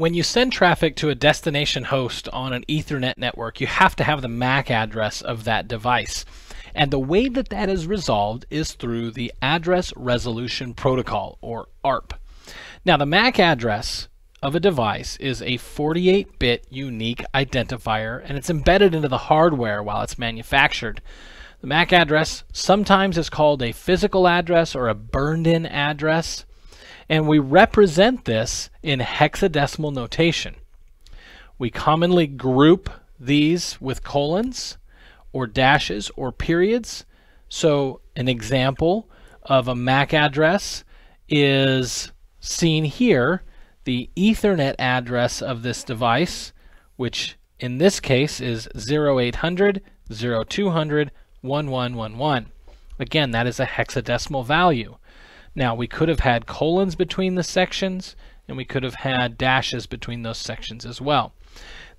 When you send traffic to a destination host on an Ethernet network, you have to have the MAC address of that device. And the way that that is resolved is through the Address Resolution Protocol, or ARP. Now, the MAC address of a device is a 48 bit unique identifier, and it's embedded into the hardware while it's manufactured. The MAC address sometimes is called a physical address or a burned in address and we represent this in hexadecimal notation. We commonly group these with colons or dashes or periods. So an example of a MAC address is seen here, the Ethernet address of this device, which in this case is 0800 0200 1111. Again, that is a hexadecimal value. Now, we could have had colons between the sections, and we could have had dashes between those sections as well.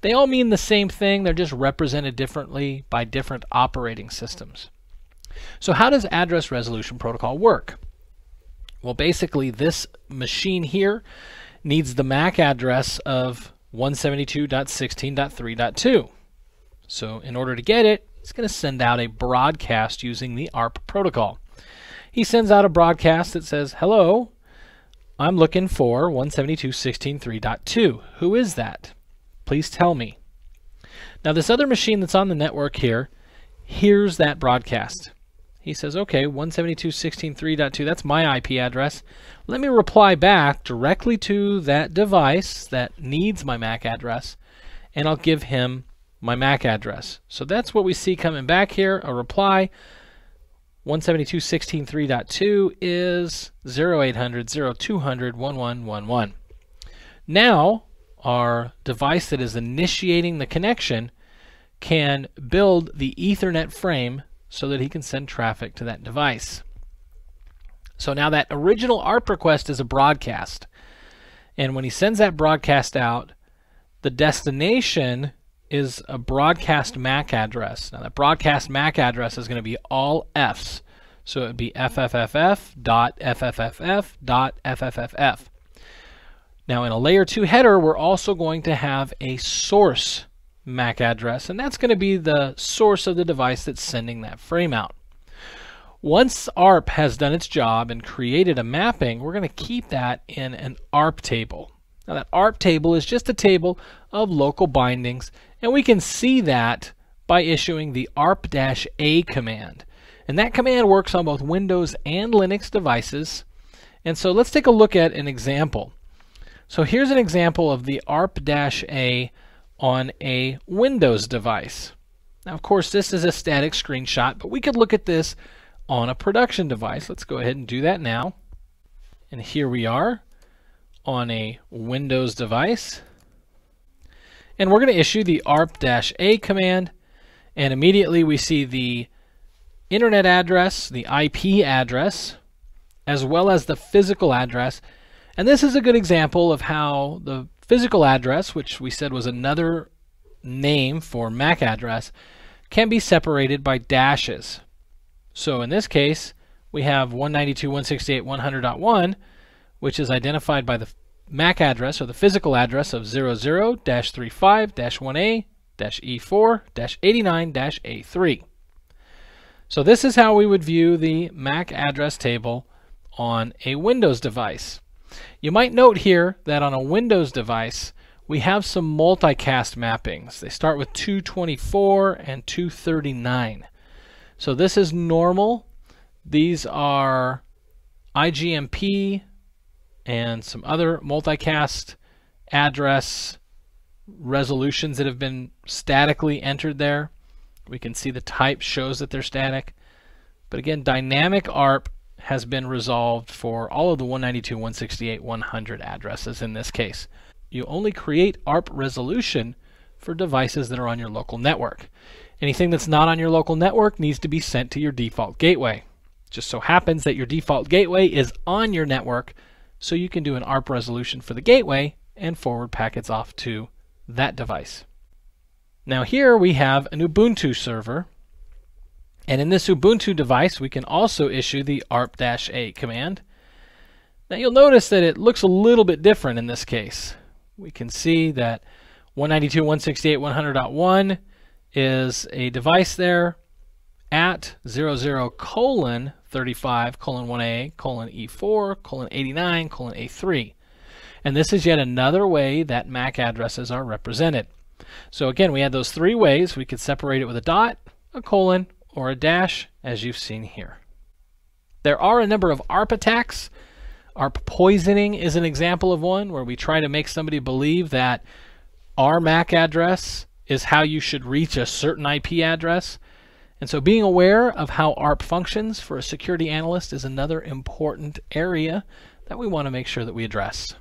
They all mean the same thing, they're just represented differently by different operating systems. So how does address resolution protocol work? Well, basically, this machine here needs the MAC address of 172.16.3.2. So in order to get it, it's going to send out a broadcast using the ARP protocol he sends out a broadcast that says, Hello, I'm looking for 172.16.3.2. Who is that? Please tell me. Now, this other machine that's on the network here hears that broadcast. He says, okay, 172.16.3.2, that's my IP address. Let me reply back directly to that device that needs my MAC address, and I'll give him my MAC address. So that's what we see coming back here, a reply 172.16.3.2 is 0800 0200 1111. Now, our device that is initiating the connection can build the Ethernet frame so that he can send traffic to that device. So now that original ARP request is a broadcast. And when he sends that broadcast out, the destination is a broadcast MAC address. Now that broadcast MAC address is going to be all Fs. So it would be ffff.ffff.fff. Now in a layer 2 header, we're also going to have a source MAC address, and that's going to be the source of the device that's sending that frame out. Once ARP has done its job and created a mapping, we're going to keep that in an ARP table. Now that ARP table is just a table of local bindings and we can see that by issuing the arp-a command. And that command works on both Windows and Linux devices. And so let's take a look at an example. So here's an example of the arp-a on a Windows device. Now, of course, this is a static screenshot, but we could look at this on a production device. Let's go ahead and do that now. And here we are on a Windows device. And we're going to issue the arp-a command. And immediately we see the internet address, the IP address, as well as the physical address. And this is a good example of how the physical address, which we said was another name for MAC address, can be separated by dashes. So in this case, we have 192.168.100.1, which is identified by the MAC address or the physical address of 00-35-1A-E4-89-A3. So this is how we would view the MAC address table on a Windows device. You might note here that on a Windows device, we have some multicast mappings. They start with 224 and 239. So this is normal. These are IGMP and some other multicast address resolutions that have been statically entered there. We can see the type shows that they're static. But again, dynamic ARP has been resolved for all of the 192, 168, 100 addresses in this case. You only create ARP resolution for devices that are on your local network. Anything that's not on your local network needs to be sent to your default gateway. Just so happens that your default gateway is on your network, so you can do an ARP resolution for the gateway and forward packets off to that device. Now here we have an Ubuntu server and in this Ubuntu device we can also issue the arp-a command. Now you'll notice that it looks a little bit different in this case. we can see that 192.168.100.1 is a device there at 00 colon 35 colon 1A colon E4 colon 89 colon A3. And this is yet another way that MAC addresses are represented. So again, we had those three ways. We could separate it with a dot, a colon, or a dash, as you've seen here. There are a number of ARP attacks. ARP poisoning is an example of one where we try to make somebody believe that our MAC address is how you should reach a certain IP address. And so being aware of how ARP functions for a security analyst is another important area that we want to make sure that we address.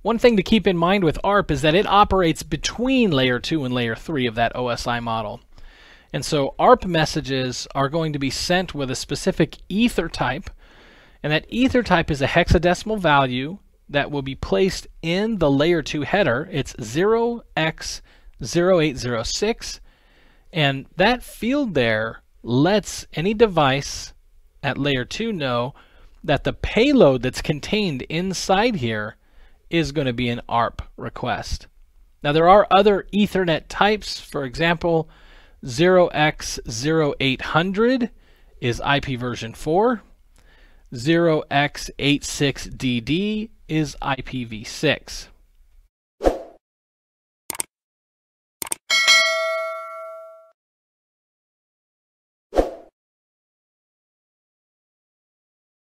One thing to keep in mind with ARP is that it operates between layer 2 and layer 3 of that OSI model. And so ARP messages are going to be sent with a specific ether type, and that ether type is a hexadecimal value that will be placed in the layer 2 header. It's 0x0806, and that field there lets any device at layer 2 know that the payload that's contained inside here is going to be an ARP request. Now there are other Ethernet types. For example, 0x0800 is IP version 4. 0x86DD is IPv6.